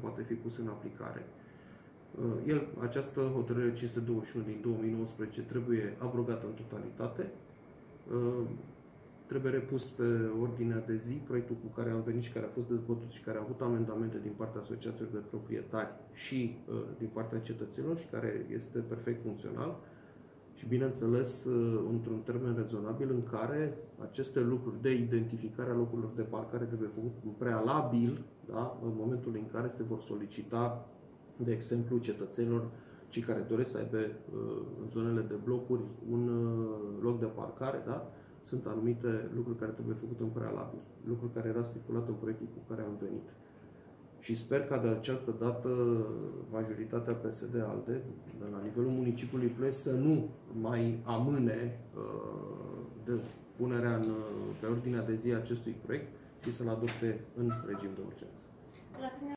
poate fi pus în aplicare. Uh, el, această hotărâre 521 din 2019 trebuie abrogată în totalitate, uh, trebuie repus pe ordinea de zi proiectul cu care am venit și care a fost dezbătut și care a avut amendamente din partea asociațiilor de proprietari și uh, din partea cetățenilor și care este perfect funcțional și bineînțeles într-un termen rezonabil în care aceste lucruri de identificare a locurilor de parcare trebuie făcut în prealabil, da, în momentul în care se vor solicita de exemplu, cetățenilor cei care doresc să aibă uh, în zonele de blocuri un uh, loc de parcare, da? sunt anumite lucruri care trebuie făcute în prealabil, lucruri care era stipulat în proiectul cu care am venit. Și sper ca de această dată majoritatea PSD-ALDE, de la nivelul municipiului Ples, să nu mai amâne uh, de punerea în, pe ordinea de zi a acestui proiect și să-l adopte în regim de urgență.